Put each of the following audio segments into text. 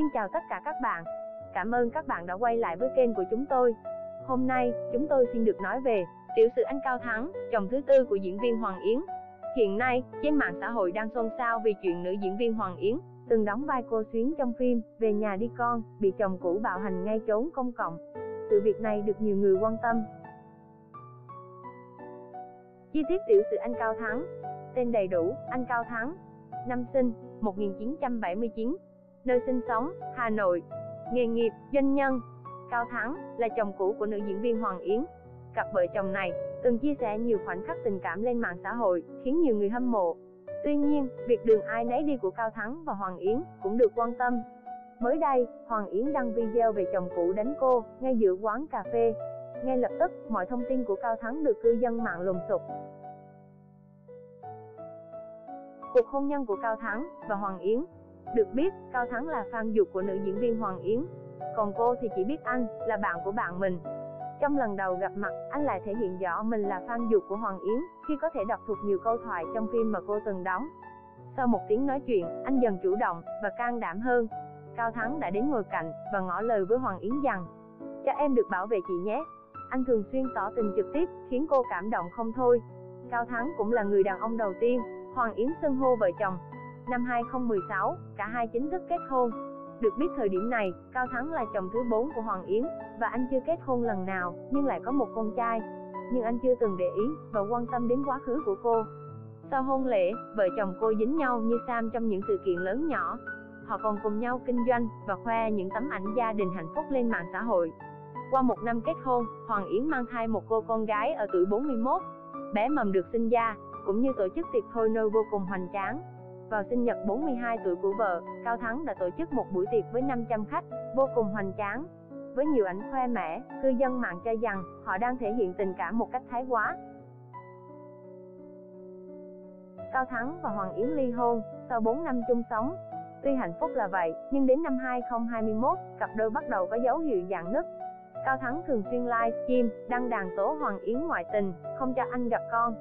Xin chào tất cả các bạn. Cảm ơn các bạn đã quay lại với kênh của chúng tôi. Hôm nay, chúng tôi xin được nói về tiểu sử anh Cao Thắng, chồng thứ tư của diễn viên Hoàng Yến. Hiện nay, trên mạng xã hội đang xôn xao vì chuyện nữ diễn viên Hoàng Yến từng đóng vai cô Xuyến trong phim Về nhà đi con, bị chồng cũ bạo hành ngay chốn công cộng. Sự việc này được nhiều người quan tâm. Chi tiết tiểu sử anh Cao Thắng Tên đầy đủ, anh Cao Thắng Năm sinh, 1979 Nơi sinh sống, Hà Nội Nghề nghiệp, doanh nhân Cao Thắng là chồng cũ của nữ diễn viên Hoàng Yến. Cặp vợ chồng này từng chia sẻ nhiều khoảnh khắc tình cảm lên mạng xã hội, khiến nhiều người hâm mộ. Tuy nhiên, việc đường ai nấy đi của Cao Thắng và Hoàng Yến cũng được quan tâm. Mới đây, Hoàng Yến đăng video về chồng cũ đánh cô ngay giữa quán cà phê. Ngay lập tức, mọi thông tin của Cao Thắng được cư dân mạng lùng sục. Cuộc hôn nhân của Cao Thắng và Hoàng Yến được biết, Cao Thắng là fan dục của nữ diễn viên Hoàng Yến, còn cô thì chỉ biết anh là bạn của bạn mình. Trong lần đầu gặp mặt, anh lại thể hiện rõ mình là fan dục của Hoàng Yến khi có thể đọc thuộc nhiều câu thoại trong phim mà cô từng đóng. Sau một tiếng nói chuyện, anh dần chủ động và can đảm hơn. Cao Thắng đã đến ngồi cạnh và ngỏ lời với Hoàng Yến rằng, cho em được bảo vệ chị nhé. Anh thường xuyên tỏ tình trực tiếp, khiến cô cảm động không thôi. Cao Thắng cũng là người đàn ông đầu tiên, Hoàng Yến xưng hô vợ chồng. Năm 2016, cả hai chính thức kết hôn. Được biết thời điểm này, Cao Thắng là chồng thứ 4 của Hoàng Yến, và anh chưa kết hôn lần nào, nhưng lại có một con trai. Nhưng anh chưa từng để ý và quan tâm đến quá khứ của cô. Sau hôn lễ, vợ chồng cô dính nhau như Sam trong những sự kiện lớn nhỏ. Họ còn cùng nhau kinh doanh và khoe những tấm ảnh gia đình hạnh phúc lên mạng xã hội. Qua một năm kết hôn, Hoàng Yến mang thai một cô con gái ở tuổi 41. Bé mầm được sinh ra, cũng như tổ chức tiệc thôi nôi vô cùng hoành tráng. Vào sinh nhật 42 tuổi của vợ, Cao Thắng đã tổ chức một buổi tiệc với 500 khách, vô cùng hoành tráng. Với nhiều ảnh khoe mẽ, cư dân mạng cho rằng họ đang thể hiện tình cảm một cách thái quá. Cao Thắng và Hoàng Yến ly hôn sau 4 năm chung sống. Tuy hạnh phúc là vậy, nhưng đến năm 2021, cặp đôi bắt đầu có dấu hiệu dạng nứt. Cao Thắng thường xuyên livestream, đăng đàn tố Hoàng Yến ngoại tình, không cho anh gặp con.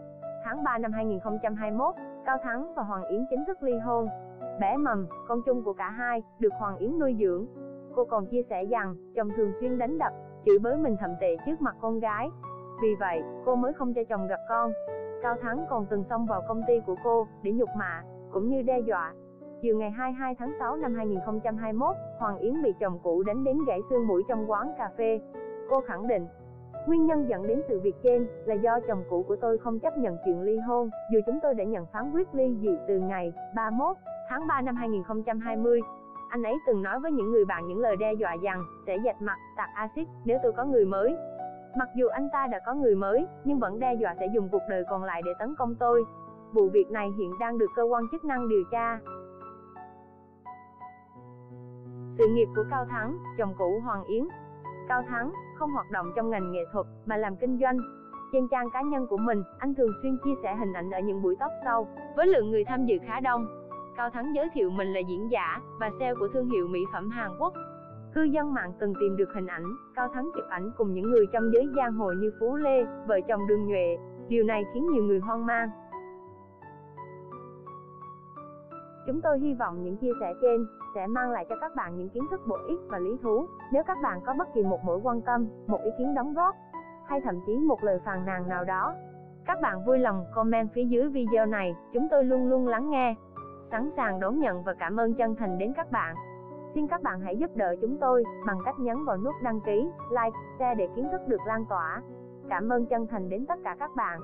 Tháng 3 năm 2021, Cao Thắng và Hoàng Yến chính thức ly hôn. Bé mầm, con chung của cả hai, được Hoàng Yến nuôi dưỡng. Cô còn chia sẻ rằng, chồng thường xuyên đánh đập, chửi bới mình thậm tệ trước mặt con gái. Vì vậy, cô mới không cho chồng gặp con. Cao Thắng còn từng xông vào công ty của cô để nhục mạ, cũng như đe dọa. Chiều ngày 22 tháng 6 năm 2021, Hoàng Yến bị chồng cũ đánh đến gãy xương mũi trong quán cà phê. Cô khẳng định, Nguyên nhân dẫn đến sự việc trên là do chồng cũ của tôi không chấp nhận chuyện ly hôn, dù chúng tôi đã nhận phán quyết ly dị từ ngày 31 tháng 3 năm 2020. Anh ấy từng nói với những người bạn những lời đe dọa rằng sẽ dạch mặt, tạt axit nếu tôi có người mới. Mặc dù anh ta đã có người mới, nhưng vẫn đe dọa sẽ dùng cuộc đời còn lại để tấn công tôi. Vụ việc này hiện đang được cơ quan chức năng điều tra. Sự nghiệp của Cao Thắng, chồng cũ Hoàng Yến Cao Thắng, không hoạt động trong ngành nghệ thuật, mà làm kinh doanh. Trên trang cá nhân của mình, anh thường xuyên chia sẻ hình ảnh ở những buổi tóc sau, với lượng người tham dự khá đông. Cao Thắng giới thiệu mình là diễn giả và sale của thương hiệu mỹ phẩm Hàn Quốc. Cư dân mạng từng tìm được hình ảnh, Cao Thắng chụp ảnh cùng những người trong giới giang hồ như Phú Lê, vợ chồng Đường Nhuệ. Điều này khiến nhiều người hoang mang. Chúng tôi hy vọng những chia sẻ trên sẽ mang lại cho các bạn những kiến thức bổ ích và lý thú. Nếu các bạn có bất kỳ một mối quan tâm, một ý kiến đóng góp, hay thậm chí một lời phàn nàn nào đó, các bạn vui lòng comment phía dưới video này, chúng tôi luôn luôn lắng nghe, sẵn sàng đón nhận và cảm ơn chân thành đến các bạn. Xin các bạn hãy giúp đỡ chúng tôi bằng cách nhấn vào nút đăng ký, like, share để kiến thức được lan tỏa. Cảm ơn chân thành đến tất cả các bạn.